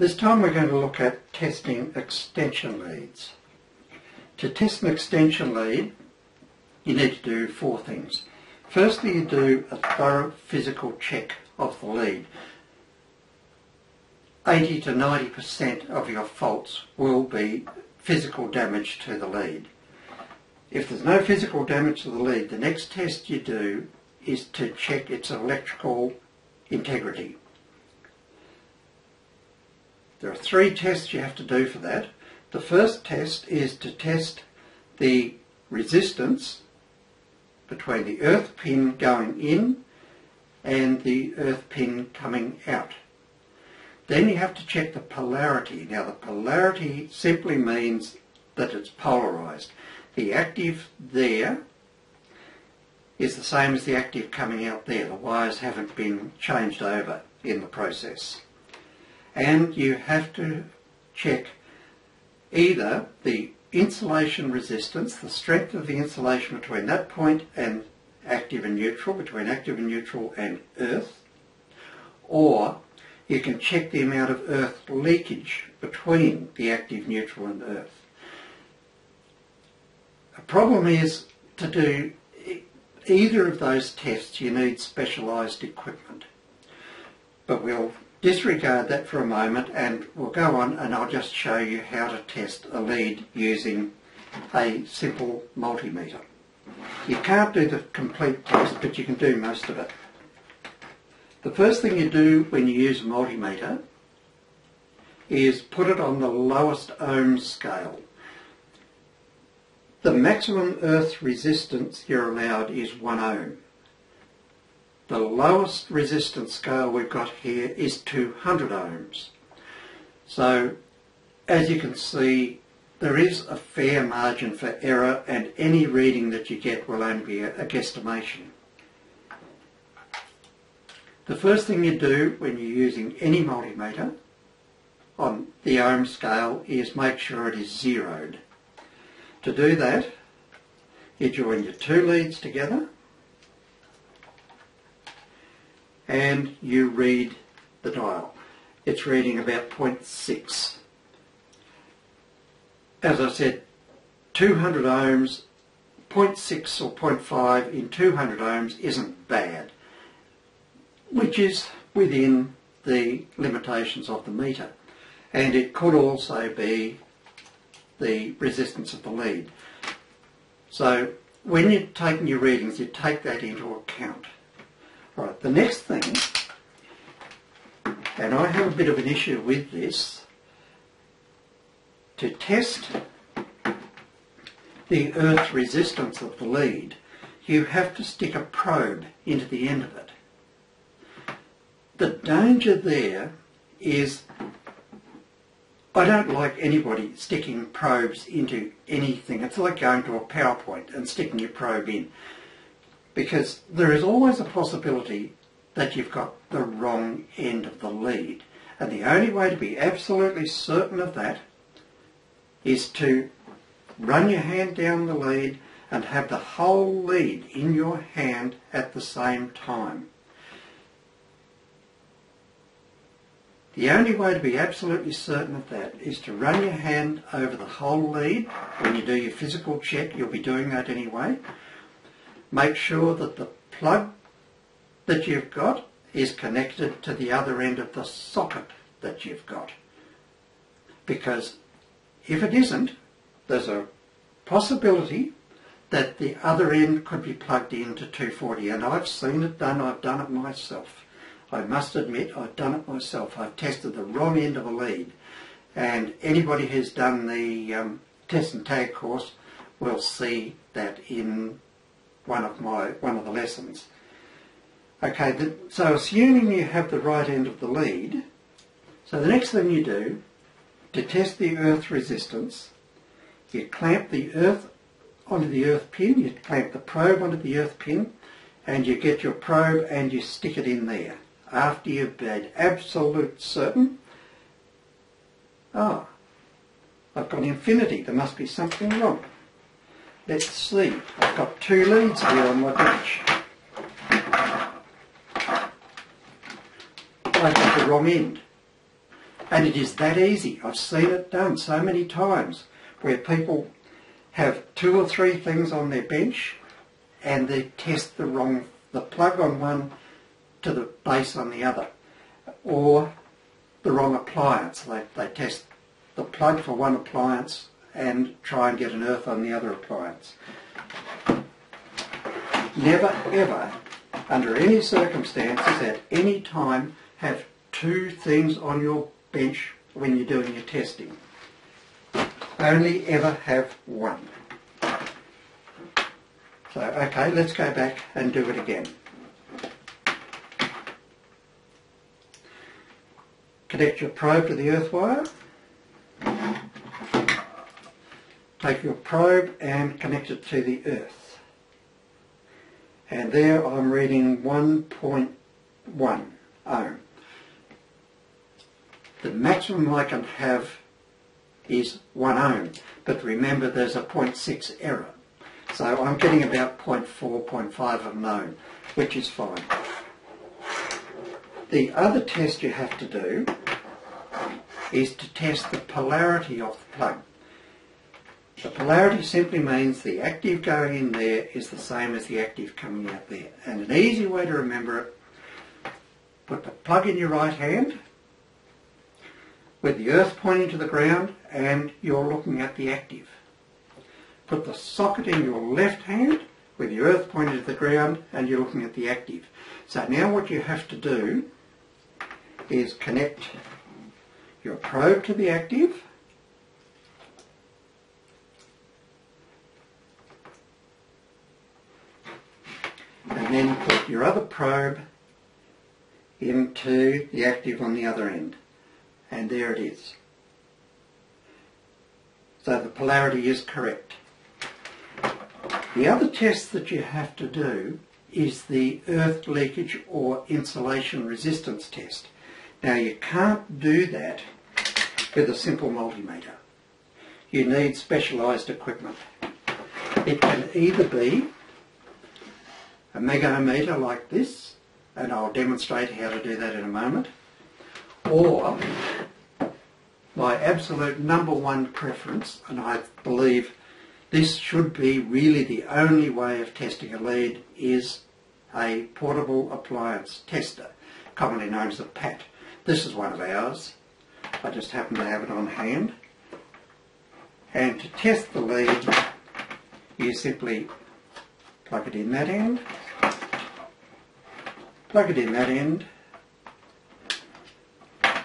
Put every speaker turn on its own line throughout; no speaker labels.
This time we're going to look at testing extension leads. To test an extension lead, you need to do four things. Firstly, you do a thorough physical check of the lead. 80 to 90% of your faults will be physical damage to the lead. If there's no physical damage to the lead, the next test you do is to check its electrical integrity. There are three tests you have to do for that. The first test is to test the resistance between the earth pin going in and the earth pin coming out. Then you have to check the polarity. Now the polarity simply means that it's polarized. The active there is the same as the active coming out there. The wires haven't been changed over in the process. And you have to check either the insulation resistance, the strength of the insulation between that point and active and neutral, between active and neutral and earth, or you can check the amount of earth leakage between the active, neutral and earth. The problem is to do either of those tests you need specialised equipment. But we'll disregard that for a moment and we'll go on and I'll just show you how to test a lead using a simple multimeter. You can't do the complete test but you can do most of it. The first thing you do when you use a multimeter is put it on the lowest ohm scale. The maximum earth resistance you're allowed is 1 ohm. The lowest resistance scale we've got here is 200 ohms. So as you can see there is a fair margin for error and any reading that you get will only be a, a guesstimation. The first thing you do when you're using any multimeter on the ohm scale is make sure it is zeroed. To do that you join your two leads together and you read the dial. It's reading about 0.6. As I said, 200 ohms, 0.6 or 0.5 in 200 ohms isn't bad, which is within the limitations of the meter. And it could also be the resistance of the lead. So when you're taking your readings, you take that into account. Right, the next thing, and I have a bit of an issue with this, to test the earth resistance of the lead, you have to stick a probe into the end of it. The danger there is I don't like anybody sticking probes into anything. It's like going to a PowerPoint and sticking your probe in because there is always a possibility that you've got the wrong end of the lead. And the only way to be absolutely certain of that is to run your hand down the lead and have the whole lead in your hand at the same time. The only way to be absolutely certain of that is to run your hand over the whole lead. When you do your physical check, you'll be doing that anyway make sure that the plug that you've got is connected to the other end of the socket that you've got. Because if it isn't, there's a possibility that the other end could be plugged into 240 and I've seen it done, I've done it myself. I must admit I've done it myself. I've tested the wrong end of a lead and anybody who's done the um, test and tag course will see that in one of my one of the lessons. Okay, the, so assuming you have the right end of the lead, so the next thing you do to test the earth resistance, you clamp the earth onto the earth pin, you clamp the probe onto the earth pin, and you get your probe and you stick it in there. After you've been absolute certain, oh, I've got infinity, there must be something wrong. Let's see, I've got two leads here on my bench. I got the wrong end. And it is that easy. I've seen it done so many times where people have two or three things on their bench and they test the wrong, the plug on one to the base on the other, or the wrong appliance. They, they test the plug for one appliance and try and get an earth on the other appliance. Never ever, under any circumstances, at any time, have two things on your bench when you're doing your testing. Only ever have one. So, okay, let's go back and do it again. Connect your probe to the earth wire. Take your probe and connect it to the earth. And there I'm reading 1.1 ohm. The maximum I can have is 1 ohm, but remember there's a 0.6 error. So I'm getting about 0.4, 0.5 of an ohm, which is fine. The other test you have to do is to test the polarity of the plug. The polarity simply means the active going in there is the same as the active coming out there. And an easy way to remember it, put the plug in your right hand with the earth pointing to the ground and you're looking at the active. Put the socket in your left hand with the earth pointing to the ground and you're looking at the active. So now what you have to do is connect your probe to the active and then put your other probe into the active on the other end and there it is. So the polarity is correct. The other test that you have to do is the earth leakage or insulation resistance test. Now you can't do that with a simple multimeter. You need specialised equipment. It can either be a megohmmeter like this, and I'll demonstrate how to do that in a moment, or my absolute number one preference, and I believe this should be really the only way of testing a lead, is a portable appliance tester, commonly known as a PAT. This is one of ours. I just happen to have it on hand. And to test the lead, you simply plug it in that end, plug it in that end,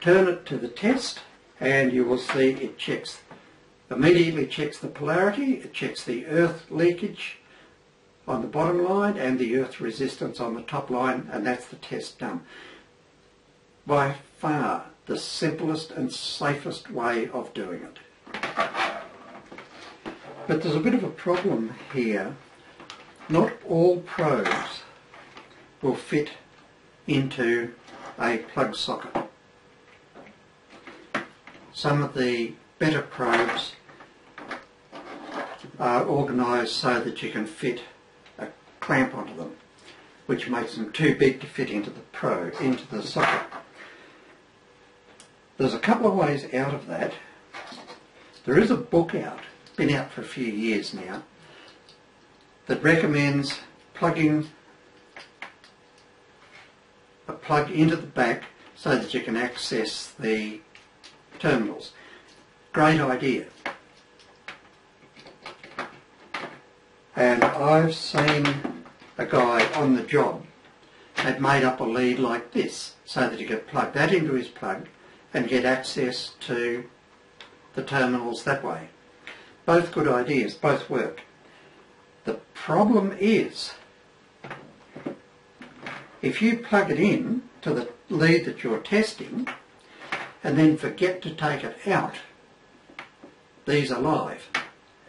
turn it to the test, and you will see it checks, immediately checks the polarity, it checks the earth leakage on the bottom line and the earth resistance on the top line, and that's the test done. By far the simplest and safest way of doing it. But there's a bit of a problem here. Not all probes will fit into a plug socket. Some of the better probes are organised so that you can fit a clamp onto them, which makes them too big to fit into the probe, into the socket. There's a couple of ways out of that. There is a book out, been out for a few years now, that recommends plugging plug into the back so that you can access the terminals. Great idea. And I've seen a guy on the job had made up a lead like this so that he could plug that into his plug and get access to the terminals that way. Both good ideas, both work. The problem is, if you plug it in to the lead that you're testing and then forget to take it out, these are live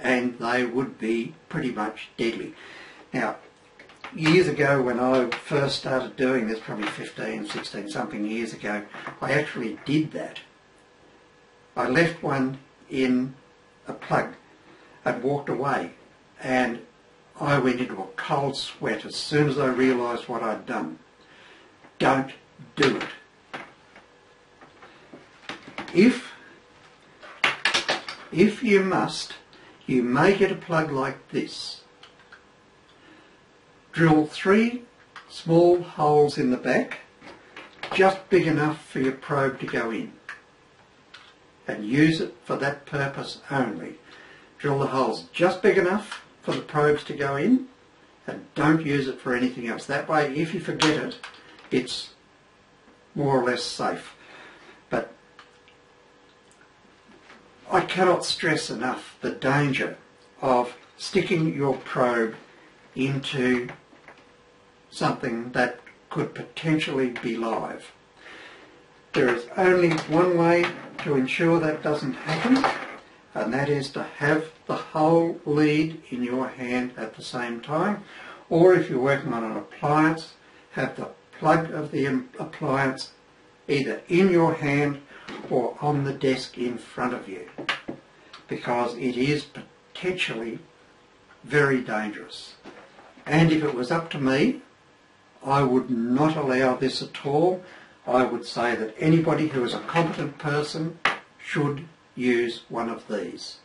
and they would be pretty much deadly. Now, years ago when I first started doing this, probably 15, 16 something years ago, I actually did that. I left one in a plug and walked away and I went into a cold sweat as soon as I realised what I'd done. Don't do it. if if you must, you may get a plug like this. Drill three small holes in the back, just big enough for your probe to go in. And use it for that purpose only. Drill the holes just big enough for the probes to go in and don't use it for anything else. That way, if you forget it, it's more or less safe. But I cannot stress enough the danger of sticking your probe into something that could potentially be live. There is only one way to ensure that doesn't happen, and that is to have the whole lead in your hand at the same time, or if you're working on an appliance, have the plug of the appliance either in your hand or on the desk in front of you, because it is potentially very dangerous. And if it was up to me, I would not allow this at all. I would say that anybody who is a competent person should use one of these.